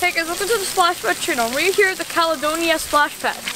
Hey guys, welcome to the Splash Pad channel. We're here at the Caledonia Splash Pad.